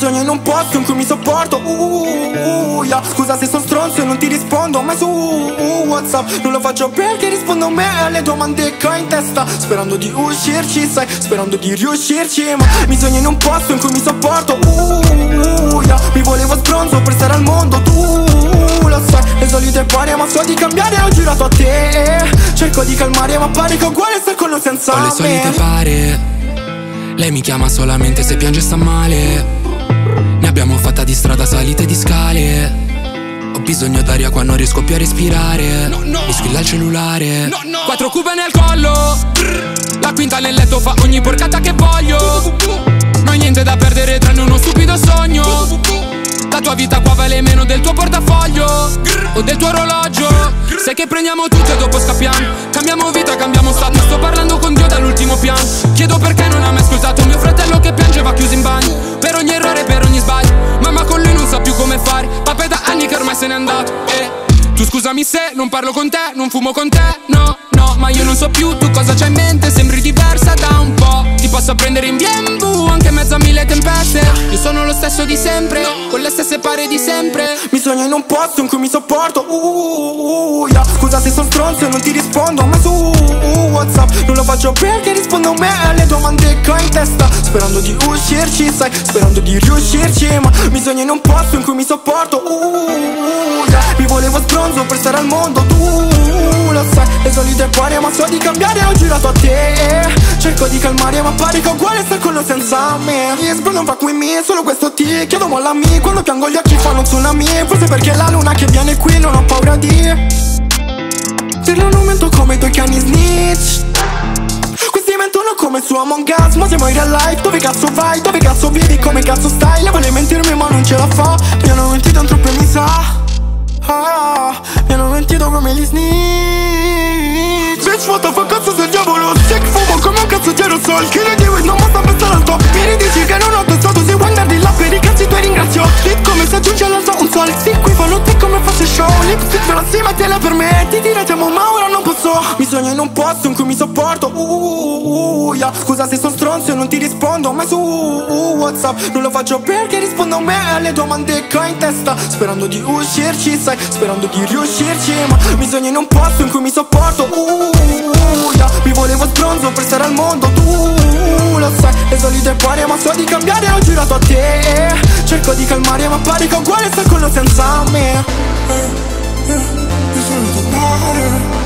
sogno in un posto in cui mi sopporto uh, uh, yeah. Scusa se sono stronzo e non ti rispondo mai su uh, Whatsapp Non lo faccio perché rispondo a me alle domande che ho in testa Sperando di uscirci, sai, sperando di riuscirci Ma mi sogno in un posto in cui mi sopporto uh, yeah. Mi volevo stronzo per stare al mondo tu lo sai so di cambiare ho girato a te Cerco di calmare ma pare che uguale star con o senza Ho le solite pare. Lei mi chiama solamente se piange e sta male. Ne abbiamo fatta di strada, salite di scale. Ho bisogno d'aria qua non riesco più a respirare. Mi squilla il cellulare. Quattro cube nel collo. La quinta nel letto fa ogni porcata che voglio. Tua vita qua vale meno del tuo portafoglio o del tuo orologio. Sai che prendiamo tutto e dopo scappiamo. Cambiamo vita, cambiamo stato. Sto parlando con Dio dall'ultimo piano. Chiedo perché non ha mai ascoltato mio fratello che piangeva chiuso in bagno. Per ogni errore, per ogni sbaglio. Mamma con lui non sa più come fare. Papà è da anni che ormai se n'è andato. E tu scusami se non parlo con te, non fumo con te. No, no, ma io non so più tu cosa c'hai in mente. Sembri diversa da un po'. Ti posso prendere in BMW anche in mezzo a mille tempeste. Sono lo stesso di sempre, con le stesse pare di sempre. Mi sogno in un posto in cui mi sopporto uh, uh, yeah. Scusa se sono stronzo e non ti rispondo mai su uh, Whatsapp Non lo faccio perché rispondo a me alle domande che ho in testa Sperando di uscirci, sai, sperando di riuscirci Ma mi sogno in un posto in cui mi sopporto uh, yeah. Mi volevo stronzo per stare al mondo tu lo sai Le solite pare ma so di cambiare ho girato a te Cerco di calmare ma pare che è uguale star con senza me. Yes bro non fa qui me solo questo ti chiedo mollami Quando piango gli occhi fanno tsunami. Forse perché la luna che viene qui non ho paura di Dirlo. Non mento come i tuoi cani snitch. Questi mentono come su Among Us Ma siamo in real life, dove cazzo vai? Dove cazzo vivi? Come cazzo stai? Le vuole mentirmi ma non ce la fa. Mi hanno mentito troppo e mi sa. Ah, Mi hanno mentito come gli snitch. Bitch what the fuck di aerosol Chi ne dico non basta pensare al top Mi ridici che non ho testato Se vuoi andare di là per i cazzi tuoi ringrazio. Lit come se aggiungi all'alto un sol. Sì qui fanno te come fosse show. Lipstick per la cima te la permetti Diretiamo ma ora non posso. Mi sogno in un posto in cui mi sopporto. Uh, uh, yeah. Scusa se sono stronzo e non ti rispondo mai su uh, Whatsapp. Non lo faccio perché rispondo a me alle domande che ho in testa. Sperando di uscirci, sai, sperando di riuscirci Ma mi sogno in un posto in cui mi sopporto stare al mondo tu lo sai. Le solite pare ma so di cambiare ho girato a te. Cerco di calmare ma pare che uguale star con o senza me. solite pare